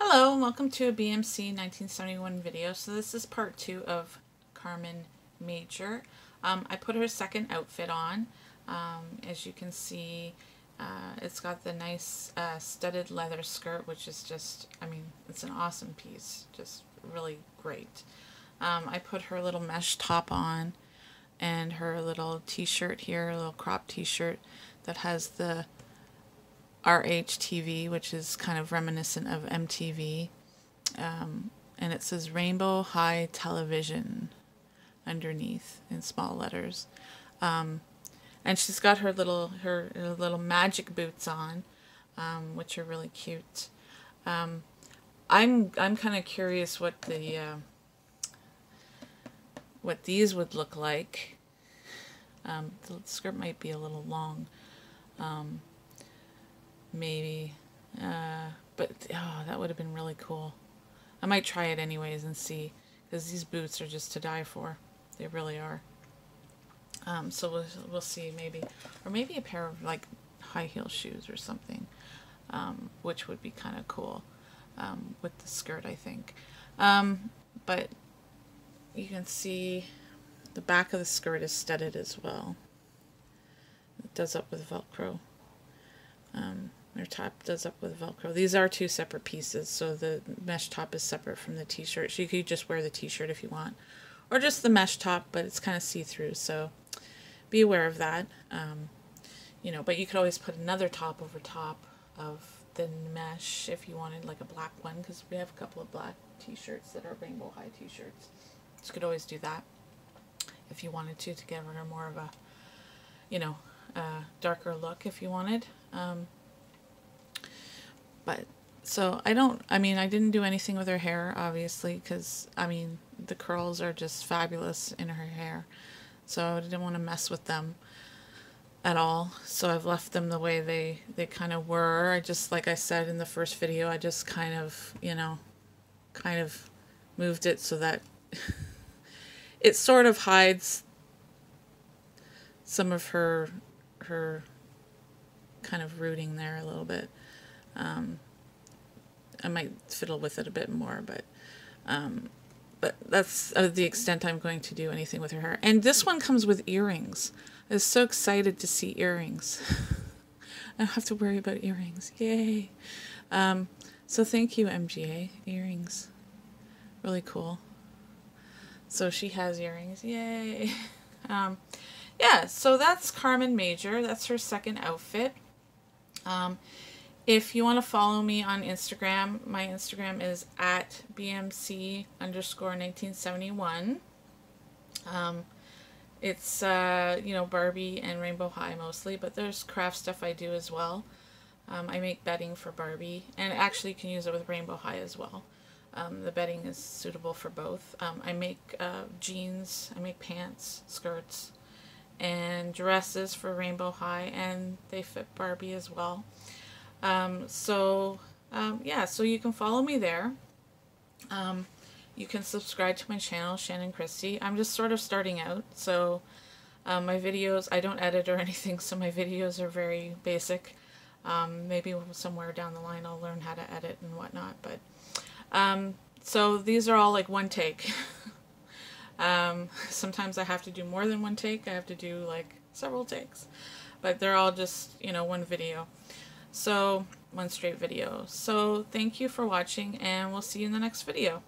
Hello and welcome to a BMC 1971 video. So this is part two of Carmen Major. Um, I put her second outfit on. Um, as you can see, uh, it's got the nice uh, studded leather skirt, which is just, I mean, it's an awesome piece. Just really great. Um, I put her little mesh top on and her little t-shirt here, a little crop t-shirt that has the RHTV, which is kind of reminiscent of MTV. Um, and it says Rainbow High Television underneath in small letters. Um, and she's got her little her, her little magic boots on, um, which are really cute. Um, I'm I'm kind of curious what the uh, what these would look like. Um, the skirt might be a little long. Um, maybe. Uh, but oh, that would have been really cool. I might try it anyways and see, because these boots are just to die for. They really are. Um, so we'll, we'll see maybe, or maybe a pair of like high heel shoes or something, um, which would be kind of cool um, with the skirt, I think. Um, but you can see the back of the skirt is studded as well. It does up with Velcro. Their top does up with Velcro. These are two separate pieces, so the mesh top is separate from the t-shirt. So you could just wear the t-shirt if you want. Or just the mesh top, but it's kind of see-through, so be aware of that. Um, you know, but you could always put another top over top of the mesh if you wanted like a black one, because we have a couple of black t-shirts that are rainbow high t-shirts. So you could always do that if you wanted to, to give her more of a, you know, a darker look if you wanted. Um, but so I don't, I mean, I didn't do anything with her hair, obviously, because, I mean, the curls are just fabulous in her hair. So I didn't want to mess with them at all. So I've left them the way they, they kind of were. I just, like I said in the first video, I just kind of, you know, kind of moved it so that it sort of hides some of her, her kind of rooting there a little bit. Um, I might fiddle with it a bit more, but um, but that's uh, the extent I'm going to do anything with her hair. And this one comes with earrings. I was so excited to see earrings. I don't have to worry about earrings. Yay! Um, so thank you, MGA. Earrings. Really cool. So she has earrings. Yay! Um, yeah, so that's Carmen Major. That's her second outfit. Um, if you want to follow me on Instagram, my Instagram is at BMC underscore 1971. Um, it's, uh, you know, Barbie and Rainbow High mostly, but there's craft stuff I do as well. Um, I make bedding for Barbie, and actually you can use it with Rainbow High as well. Um, the bedding is suitable for both. Um, I make uh, jeans, I make pants, skirts, and dresses for Rainbow High, and they fit Barbie as well. Um, so um, yeah, so you can follow me there. Um, you can subscribe to my channel, Shannon Christie. I'm just sort of starting out, so um, my videos, I don't edit or anything, so my videos are very basic. Um, maybe somewhere down the line I'll learn how to edit and whatnot, but um, so these are all like one take. sometimes I have to do more than one take. I have to do like several takes, but they're all just, you know, one video. So, one straight video. So, thank you for watching, and we'll see you in the next video.